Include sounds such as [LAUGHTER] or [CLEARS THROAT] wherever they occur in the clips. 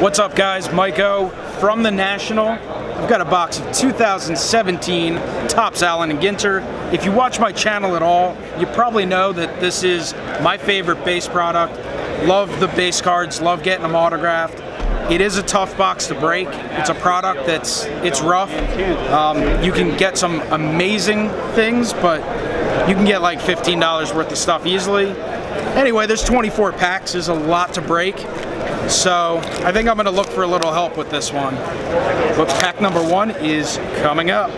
What's up guys, Mike O from the National. I've got a box of 2017 Topps Allen and Ginter. If you watch my channel at all, you probably know that this is my favorite base product. Love the base cards, love getting them autographed. It is a tough box to break. It's a product that's, it's rough. Um, you can get some amazing things, but you can get like $15 worth of stuff easily. Anyway, there's 24 packs, there's a lot to break. So I think I'm gonna look for a little help with this one. But pack number one is coming up.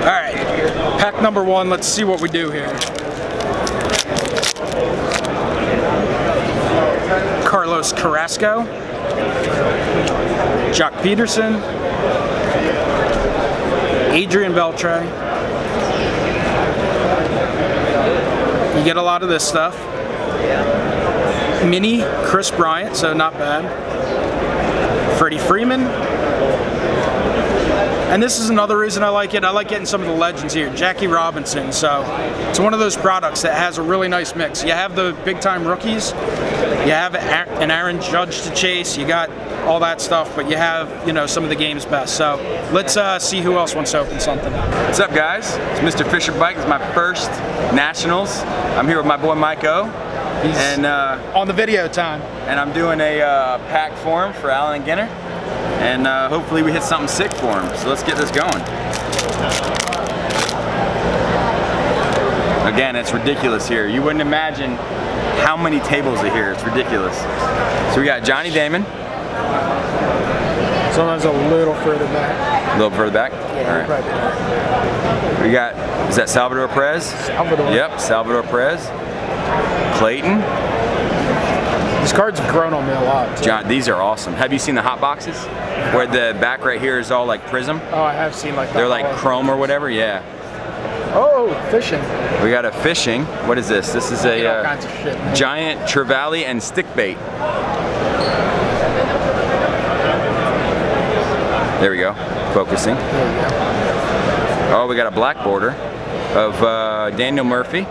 All right, pack number one, let's see what we do here. Carlos Carrasco, Joc Pederson, Adrian Beltre. You get a lot of this stuff. Mini Kris Bryant, so not bad. Freddie Freeman. And this is another reason I like it. I like getting some of the legends here. Jackie Robinson. So it's one of those products that has a really nice mix. You have the big time rookies. You have an Aaron Judge to chase. You got all that stuff, but you have, you know, some of the game's best. So let's uh, see who else wants to open something. What's up, guys? It's Mr. Fisher Bike. It's my first Nationals. I'm here with my boy Mike O. He's and uh, on the video time. And I'm doing a uh, pack for him for Allen and Ginter. And uh, hopefully we hit something sick for him. So let's get this going. Again, it's ridiculous here. You wouldn't imagine how many tables are here. It's ridiculous. So we got Johnny Damon. Sometimes a little further back. A little further back? Yeah, All right. We got, is that Salvador Perez? Salvador. Yep, Salvador Perez. Clayton. These cards have grown on me a lot. Too. John, these are awesome. Have you seen the hot boxes? Where the back right here is all like prism? Oh, I have seen like They're like chrome or whatever, yeah. Oh, fishing. We got a fishing. What is this? This is a uh, shit, giant trevally and stick bait. There we go. Focusing. There we go. Oh, we got a black border of uh, Daniel Murphy.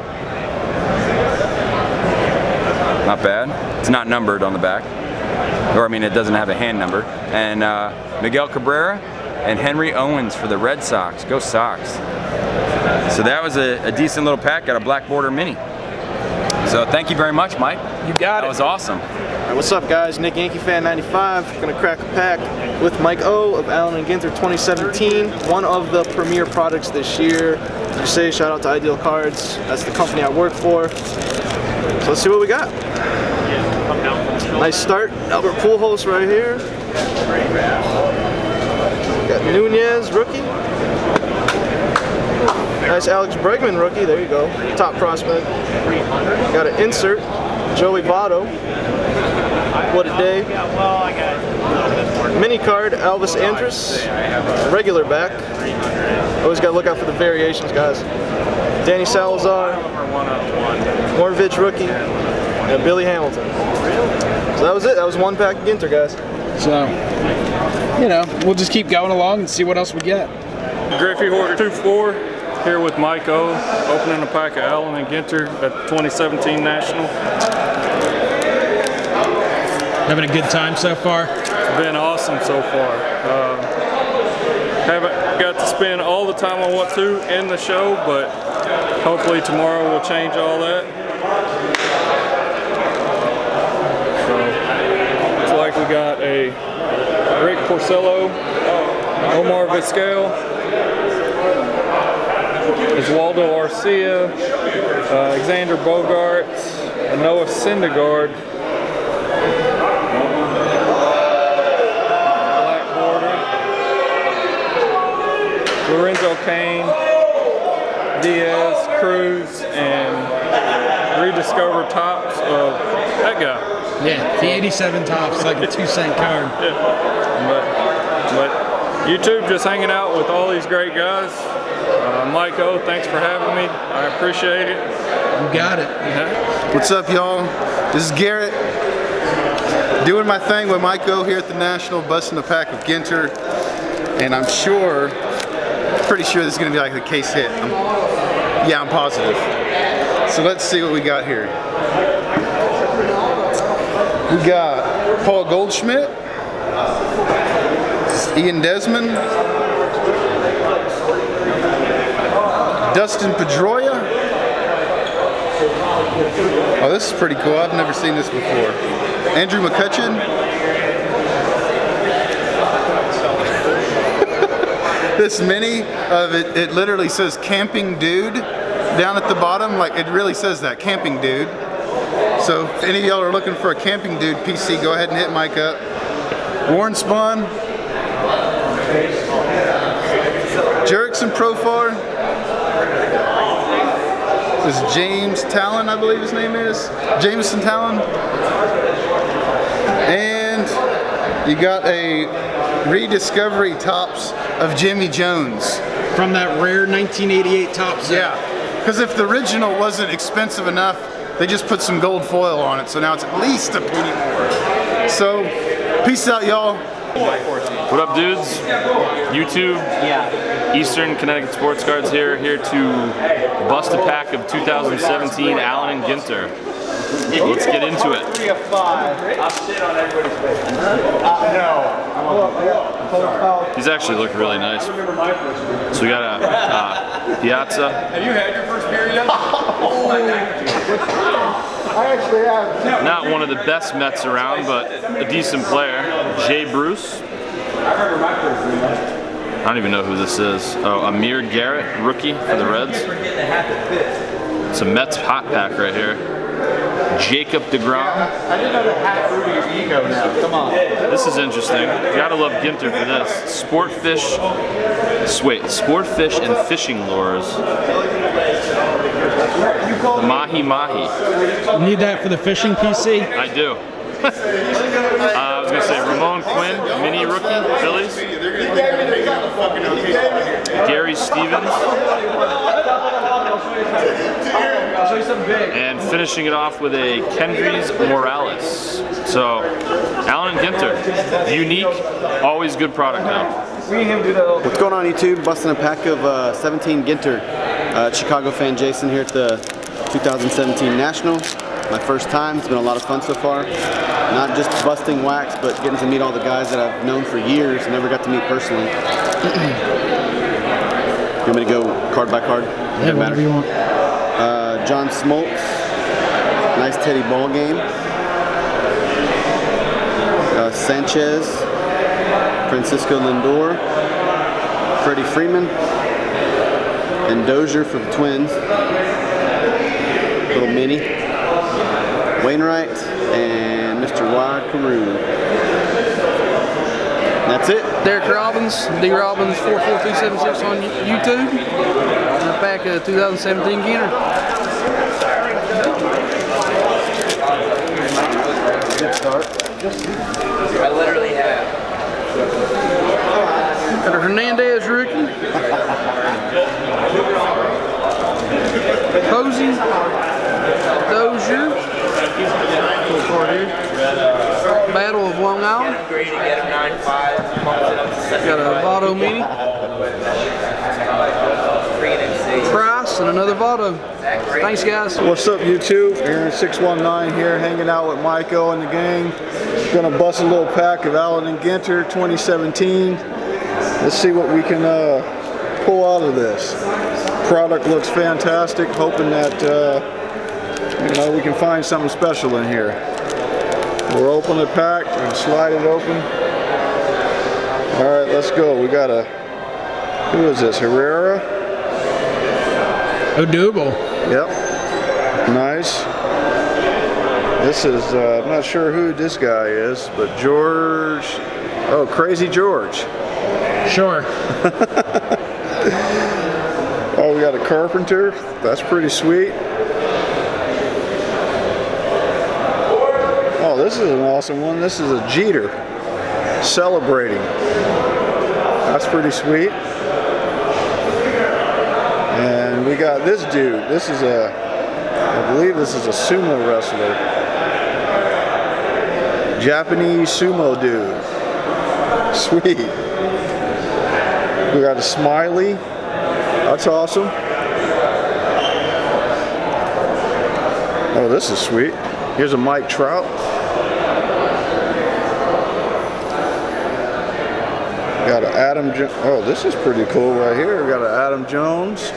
Not bad. It's not numbered on the back. Or I mean, it doesn't have a hand number. And uh, Miguel Cabrera and Henry Owens for the Red Sox. Go Sox. So that was a, a decent little pack. Got a black border mini. So thank you very much, Mike. You got that it. That was awesome. Right, what's up guys, Nick Yankee Fan 95, gonna crack a pack with Mike O of Allen and Ginter 2017, one of the premier products this year. To say shout out to Ideal Cards, that's the company I work for. So let's see what we got. Nice start, Albert Pujols right here. Got Nunez, rookie. Nice Alex Bregman rookie, there you go, top prospect. Got an insert, Joey Votto. What a day. Mini card, Elvis Andrus, regular back. Always got to look out for the variations, guys. Danny Salazar, Moravich rookie, and Billy Hamilton. So that was it. That was one pack of Ginter, guys. So, you know, we'll just keep going along and see what else we get. Griffey Hoarder 2-4 here with Mike O, opening a pack of Allen and Ginter at the 2017 National. Having a good time so far? It's been awesome so far. Uh, haven't got to spend all the time I want to in the show, but hopefully tomorrow we'll change all that. So, looks like we got a Rick Porcello, Omar Vizquel, Oswaldo Arcia, uh, Alexander Bogaerts, Noah Syndergaard, Lorenzo Cain, Diaz, Cruz, and rediscovered Topps of that guy. Yeah, the 87 Topps, like a two cent card. Yeah. But, but YouTube just hanging out with all these great guys. Uh, Mike O, thanks for having me. I appreciate it. You got it. Yeah. What's up, y'all? This is Garrett. Doing my thing with Mike O here at the National, busting the pack of Ginter. And I'm sure pretty sure this is going to be like a case hit. I'm, yeah, I'm positive. So let's see what we got here. We got Paul Goldschmidt, Ian Desmond, Dustin Pedroia. Oh, this is pretty cool. I've never seen this before. Andrew McCutchen. [LAUGHS] this mini of it, it literally says camping dude down at the bottom. Like it really says that, camping dude. So if any of y'all are looking for a camping dude PC, go ahead and hit Mike up. Warren Spahn. Jurickson Profar. This is James Taillon, I believe his name is. Jameson Taillon. And you got a rediscovery Topps of Jimmy Jones. From that rare 1988 top set. Yeah, because if the original wasn't expensive enough, they just put some gold foil on it, so now it's at least a penny more. So, peace out, y'all. What up, dudes? YouTube, Eastern Connecticut Sports Cards here, here to bust a pack of 2017 Allen and Ginter. Let's get into it. Three of five. I'll sit on everybody's face. no. These actually look really nice. So we got a uh, Piazza. Have you had your first beer yet? [LAUGHS] I actually have. Not one of the best Mets around, but a decent player. Jay Bruce. I don't even know who this is. Oh, Amir Garrett, rookie for the Reds. It's a Mets hot pack right here. Jacob DeGrom. I didn't know that hat grew to your ego now. Come on. This is interesting. You Gotta love Ginter for this. Sportfish. Wait, Sportfish and fishing lures. The Mahi Mahi. Need that for the fishing PC? I do. [LAUGHS] uh, I was gonna say Roman Quinn, mini rookie, Phillies. Gary Stevens. And finishing it off with a Kendrys Morales. So, Allen and Ginter, unique, always good product now. What's going on YouTube? Busting a pack of uh, 17 Ginter. Uh, Chicago fan Jason here at the 2017 National. My first time, it's been a lot of fun so far. Not just busting wax, but getting to meet all the guys that I've known for years, never got to meet personally. [CLEARS THROAT] you want me to go card by card? Yeah, whatever you want. Uh, John Smoltz, nice Teddy ball game. Uh, Sanchez, Francisco Lindor, Freddie Freeman, and Dozier for the Twins. Little mini. Wainwright and Mr. Y. Carew. That's it. Derek Robbins, D Robbins 44276 on YouTube. And a pack of 2017 Ginter. I literally have. Got a Hernandez rookie. Posey. Dozier. Battle of Long Island. Agree to get a 9.5. Bumps it up to seven. Got a Votto mini. Price and another Votto. Thanks guys. What's up YouTube? Aaron 619 here hanging out with Michael and the gang. Gonna bust a little pack of Allen and Ginter 2017. Let's see what we can uh, pull out of this. Product looks fantastic. Hoping that uh, you know we can find something special in here. We'll open the pack and slide it open. All right, let's go. We got a who is this? Herrera. Odubel. Yep. Nice. This is, uh, I'm not sure who this guy is, but George, oh, Crazy George. Sure. [LAUGHS] Oh, we got a Carpenter. That's pretty sweet. This is an awesome one. This is a Jeter celebrating. That's pretty sweet. And we got this dude. This is a, I believe this is a sumo wrestler. Japanese sumo dude. Sweet. We got a smiley. That's awesome. Oh, this is sweet. Here's a Mike Trout. Adam. Jo oh, this is pretty cool right here. We got an Adam Jones.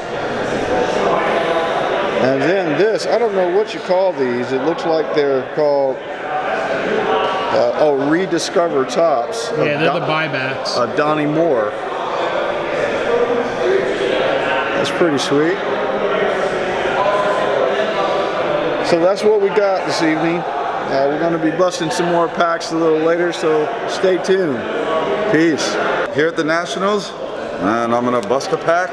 And then this, I don't know what you call these. It looks like they're called, uh, oh, Rediscover Topps. Yeah, they're Don- the buybacks. Uh, Donnie Moore. That's pretty sweet. So that's what we got this evening. Uh, we're going to be busting some more packs a little later, so stay tuned. Peace. Here at the Nationals, and I'm going to bust a pack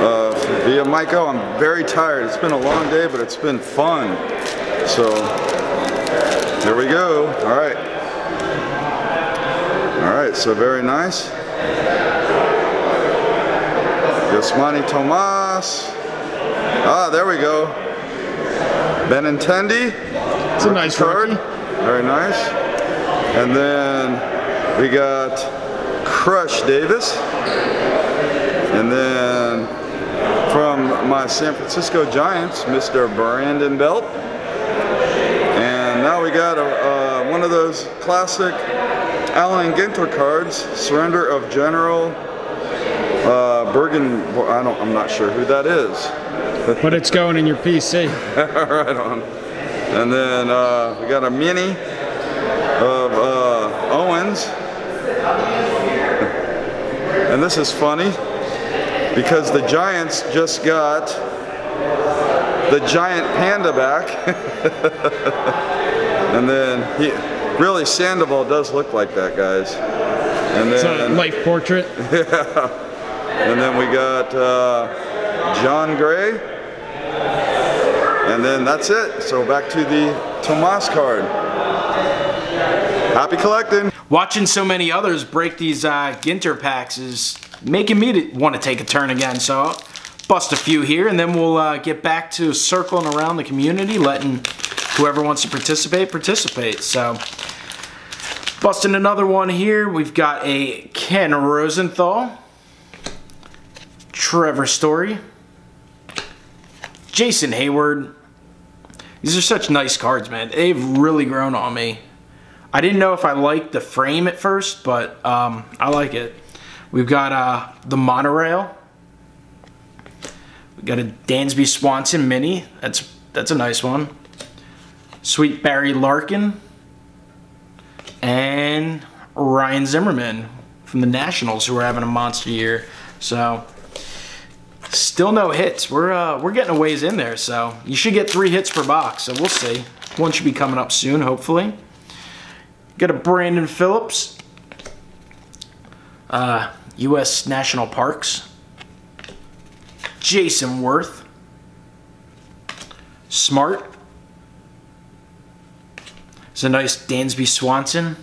uh, via Mike O. I'm very tired. It's been a long day, but it's been fun. So there we go. All right. All right, so very nice. Yasmani Tomas. Ah, there we go. Benintendi. It's a nice card. Very nice. And then we got Crush Davis. And then from my San Francisco Giants, Mr. Brandon Belt. And now we got a, uh, one of those classic Allen Ginter cards, Surrender of General uh, Bergen. I don't. I'm not sure who that is. [LAUGHS] But it's going in your PC. right on. And then uh, we got a mini of uh, Owens. And this is funny because the Giants just got the giant panda back. [LAUGHS] and then he really Sandoval does look like that, guys. And It's then a life portrait. [LAUGHS] yeah. And then we got uh, Jon Gray. And then that's it. So back to the Tomas card. Happy collecting. Watching so many others break these uh, Ginter packs is making me want to take a turn again. So bust a few here and then we'll uh, get back to circling around the community, letting whoever wants to participate, participate. So busting another one here. We've got a Ken Rosenthal, Trevor Story, Jason Heyward. These are such nice cards, man. They've really grown on me. I didn't know if I liked the frame at first, but um, I like it. We've got uh, the monorail. We've got a Dansby Swanson mini. That's that's a nice one. Sweet Barry Larkin and Ryan Zimmerman from the Nationals, who are having a monster year. So still no hits. We're uh, we're getting a ways in there. So you should get three hits per box. So we'll see. One should be coming up soon, hopefully. Got a Brandon Phillips, uh, U.S. National Parks, Jayson Werth, Smart. It's a nice Dansby Swanson.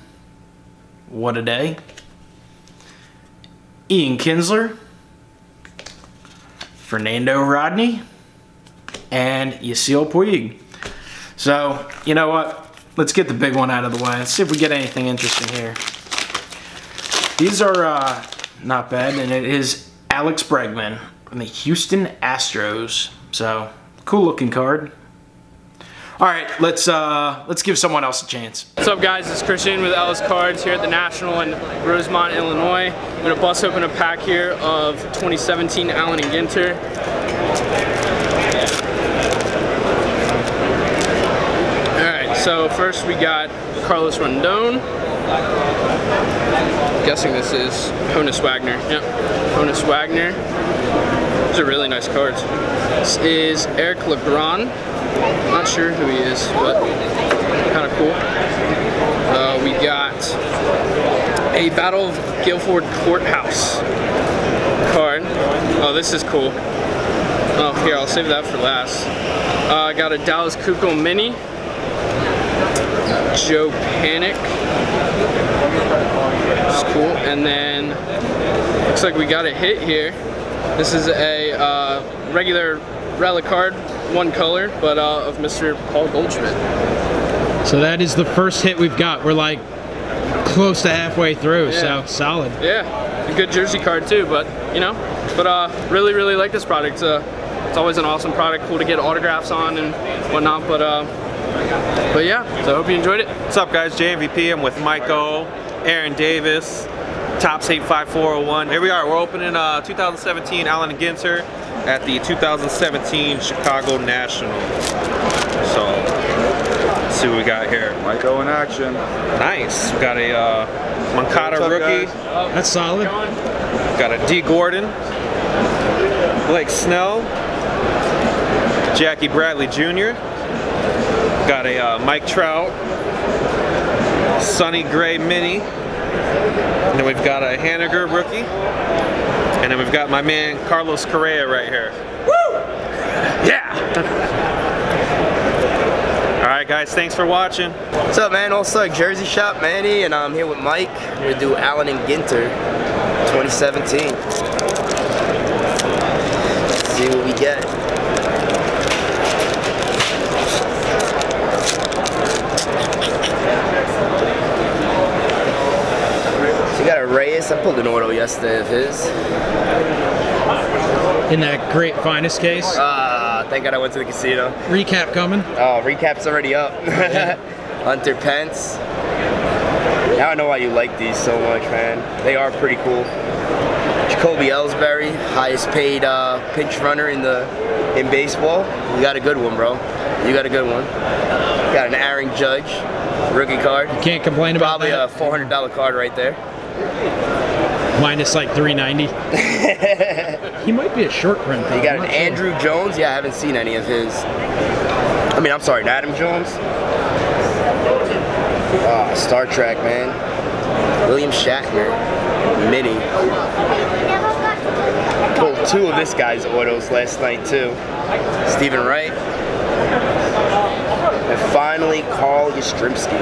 What a day. Ian Kinsler, Fernando Rodney, and Yasiel Puig. So, you know what? Let's get the big one out of the way. Let's see if we get anything interesting here. These are uh, not bad, and it is Alex Bregman from the Houston Astros. So, cool looking card. All right, let's uh, let's give someone else a chance. What's up guys, it's Christian with LS Cards here at the National in Rosemont, Illinois. I'm gonna bust open a pack here of 2017 Allen and Ginter. So first we got Carlos Rondon. I'm Guessing this is Honus Wagner. Yep, Honus Wagner. These are really nice cards. This is Eric Legrand. Not sure who he is, but kind of cool. Uh, we got a Battle of Guilford Courthouse card. Oh, this is cool. Oh, here, I'll save that for last. Uh, I got a Dallas Kuko Mini. Joe Panik. Is cool. And then, looks like we got a hit here. This is a uh, regular relic card, one color, but uh, of Mr. Paul Goldschmidt. So that is the first hit we've got. We're like close to halfway through, Yeah. so solid. Yeah, a good jersey card too, but you know, but uh, really, really like this product. Uh, it's always an awesome product, cool to get autographs on and whatnot. But uh, but yeah, so I hope you enjoyed it. What's up guys, JayMVP, I'm with Michael, Aaron Davis, Topps 85401. Here we are. We're opening uh, 2017 Allen & Ginter at the 2017 Chicago National. So let's see what we got here. Might go in action. Nice. We got a uh, Moncada up, rookie. guys? That's solid. Got a Dee Gordon, Blake Snell, Jackie Bradley Jr. Got a uh, Mike Trout, Sonny Gray Mini. And then we've got a Haniger rookie. And then we've got my man Carlos Correa right here. Woo! Yeah! [LAUGHS] Alright guys, thanks for watching. What's up, man? Also, Jersey Shop Manny, and I'm here with Mike. We're gonna do Allen and Ginter 2017. Let's see what we get. So you got a Reyes. I pulled an auto yesterday of his. In that great finest case. Ah, thank God I went to the casino. Recap coming. Oh, recap's already up. [LAUGHS] Hunter Pence. Now I know why you like these so much, man. They are pretty cool. Jacoby Ellsbury, highest paid uh, pinch runner in the in baseball. You got a good one, bro. You got a good one. Got an Aaron Judge rookie card. Can't complain about Probably a $400 card right there. Minus like 390. [LAUGHS] he might be a short print though. You got I'm an not sure. Andrew Jones. Yeah, I haven't seen any of his. I mean, I'm sorry, an Adam Jones. Ah, Star Trek, man. William Shatner, Mini. Pulled two of this guy's autos last night too. Steven Wright. And finally, Carl Yastrzemski.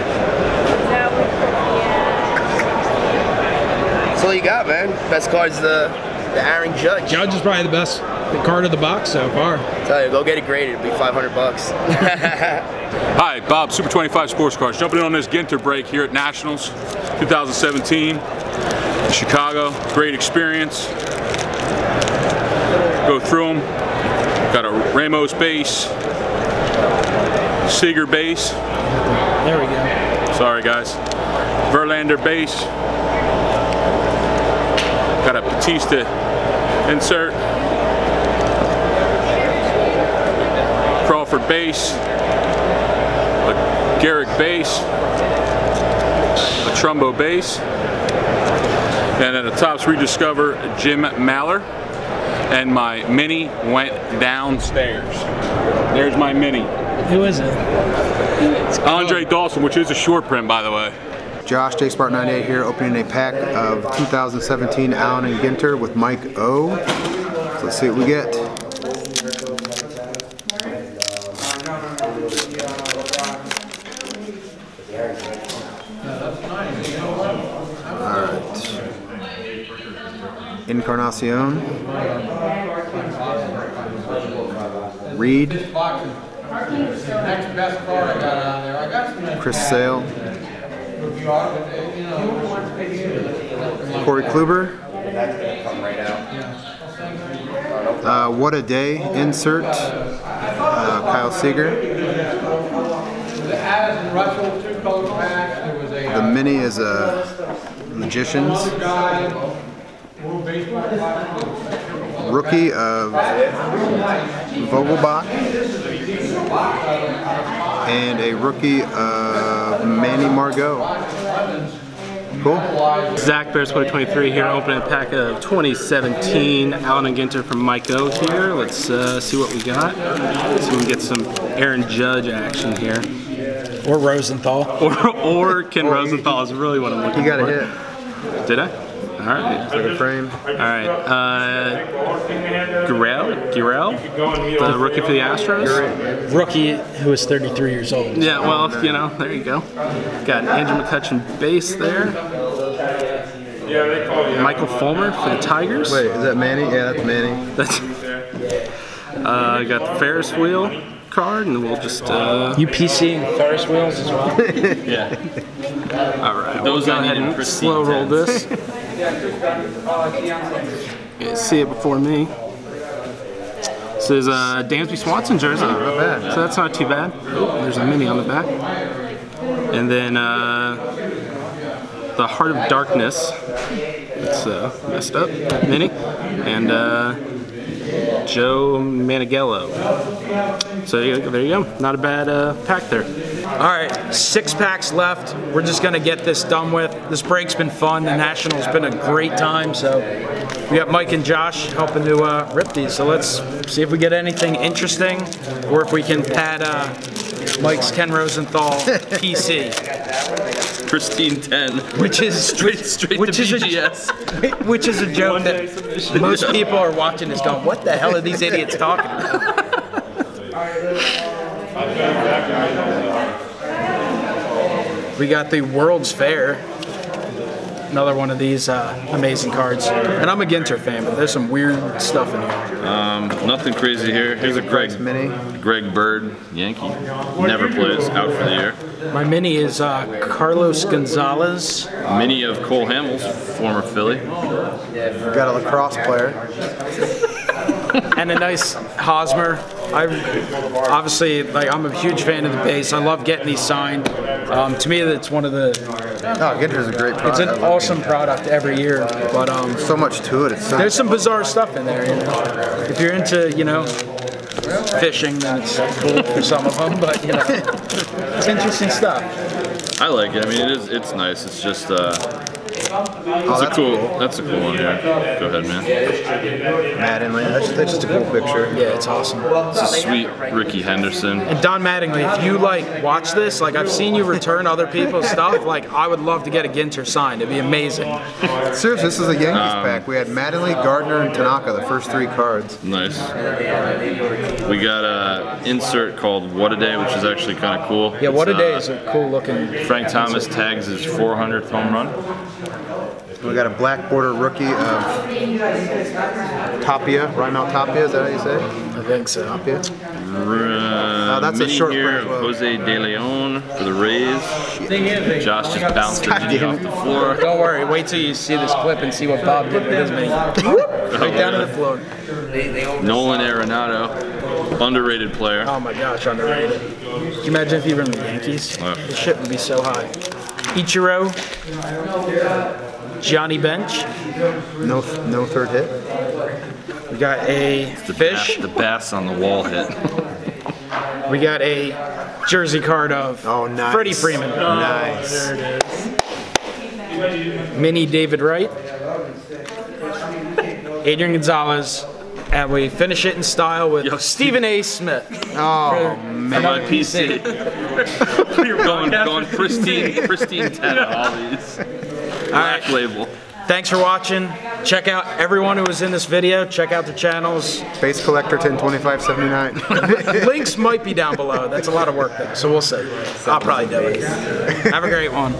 That's all you got, man. Best card's the the Aaron Judge. Judge is probably the best card of the box so far. Tell you, go get it graded. It'll be 500 bucks. [LAUGHS] Hi, Bob, Super 25 Sports Cars. Jumping in on this Ginter break here at Nationals 2017 in Chicago. Great experience. Go through them. Got a Ramos base, Seager base. There we go. Sorry, guys. Verlander base. Got a Bautista insert. Crawford base. A Garrick base. A Trumbo base. And at the Topps, rediscover Jim Maller. And my mini went downstairs. There's my mini. Who is it? It's Andre Dawson, which is a short print, by the way. Josh, J Spark 98 here, opening a pack of 2017 Allen and Ginter with Mike O. So let's see what we get. Alright. Encarnacion. Reed. Chris Sale. Corey Kluber. Uh, what a day insert. Uh, Kyle Seager. The mini is a magicians. Rookie of Vogelbach. And a rookie of Manny Margot. Cool. Zach Bears 2023 here, opening a pack of 2017 Allen and Ginter from Mike O here. Let's uh, see what we got. See if we can get some Aaron Judge action here. Or Rosenthal. Or, or Ken Rosenthal is really what I'm looking You got a for. hit. Did I? All right. Like a frame. All right. Uh, Gurriel, Gurriel, the rookie for the Astros. Rookie who is 33 years old. Yeah, well, you know, there you go. Got Andrew McCutchen base there. Michael Fulmer for the Tigers. Wait, is that Manny? Yeah, that's Manny. That's. [LAUGHS] Uh, got the Ferris wheel card, and we'll just. Uh, UPC and Ferris wheels as well. [LAUGHS] yeah. [LAUGHS] All right. Those we'll I go ahead and pristine slow roll this. You see it before me. This is a Dansby Swanson jersey. not bad. So that's not too bad. There's a mini on the back. And then uh, the Heart of Darkness. It's uh, messed up, mini, and uh, Joe Manigello. So there you, go. Not a bad uh, pack there. All right, six packs left. We're just gonna get this done with. This break's been fun. The National's been a great time. So we got Mike and Josh helping to uh, rip these. So let's see if we get anything interesting, or if we can pad uh, Mike's Ken Rosenthal PC. Pristine 10. Which is straight straight which to is a- BGS. [LAUGHS] Which is a joke that most people are watching this going, what the hell are these idiots talking about? We got the World's Fair. Another one of these uh, amazing cards. And I'm a Ginter fan, but there's some weird stuff in here. Um, nothing crazy here. Here's a Greg Mini. Greg Bird, Yankee. Never plays, out for the year. My mini is uh, Carlos Gonzalez. Mini of Cole Hamels, former Philly. We got a lacrosse player. and a nice Hosmer. I obviously like I'm a huge fan of the base. I love getting these signed. Um, to me, it's one of the. Oh, Ginter's a great product. It's an awesome product every year, but um, so much to it. It's so there's some bizarre stuff in there. You know? If you're into, you know, fishing, then it's cool for some of them. But you know, it's interesting stuff. I like it. I mean, it is. It's nice. It's just. Uh, it's a that's cool, That's a cool one here. Go ahead, man. Mattingly. That's, that's just a cool picture. Yeah, it's awesome. It's a sweet Rickey Henderson. And Don Mattingly, if you like watch this, like I've seen you return other people's stuff, like I would love to get a Ginter signed. It'd be amazing. Seriously, this is a Yankees Um, pack. We had Mattingly, Gardner, and Tanaka, the first three cards. Nice. We got a insert called What a Day, which is actually kind of cool. Yeah, what a day uh, is a cool looking. Frank Thomas tags his 400th home run. We got a black border rookie of Tapia, Raimel Tapia, is that how you say it? I think so. Tapia. Uh, that's a short here as well. Jose De Leon for the Rays. Josh just bounced the mini off the floor. Don't worry, wait till you see this clip and see what Bob did with his mini. right down to the floor. Nolan Arenado, underrated player. Oh my gosh, underrated. Can you imagine if he were in the Yankees? His shit would be so high. Ichiro, Johnny Bench. No, no third hit. We got a The fish. Bass, the bass on the wall hit. We got a jersey card of Oh, nice. Freddie Freeman. Oh, nice. There it is. Mini David Wright. Adrian Gonzalez. And we finish it in style with Stephen A. Smith. Oh, For man. My PC. You're [LAUGHS] going, going pristine, pristine 10 on all these. Black label. Thanks for watching. Check out everyone who was in this video. Check out the channels. Base collector 102579. [LAUGHS] Links might be down below. That's a lot of work though, so we'll see. I'll probably do it. Have a great one.